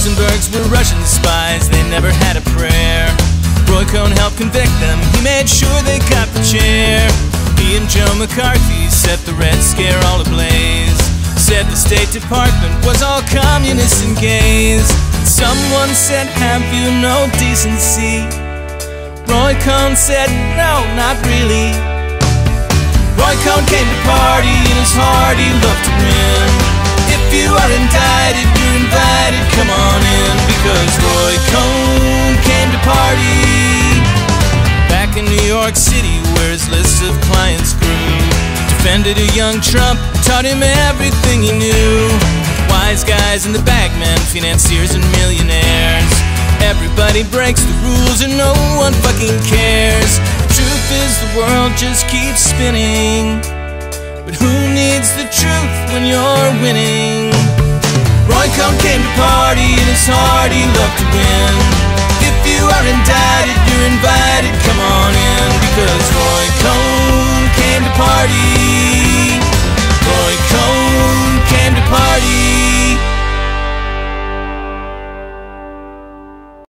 Rosenbergs were Russian spies, they never had a prayer. Roy Cohn helped convict them, he made sure they got the chair. He and Joe McCarthy set the Red Scare all ablaze. Said the State Department was all communists and gays. Someone said, Have you no decency? Roy Cohn said, No, not really. Roy Cohn came to party in his heart, he loved to win. Roy Cohn came to party. Back in New York City, where his list of clients grew. Defended a young Trump, taught him everything he knew. Wise guys in the bagmen, financiers and millionaires. Everybody breaks the rules and no one fucking cares. Truth is, the world just keeps spinning. But who needs the truth when you're winning? Cohn came to party in his heart, he loved to win.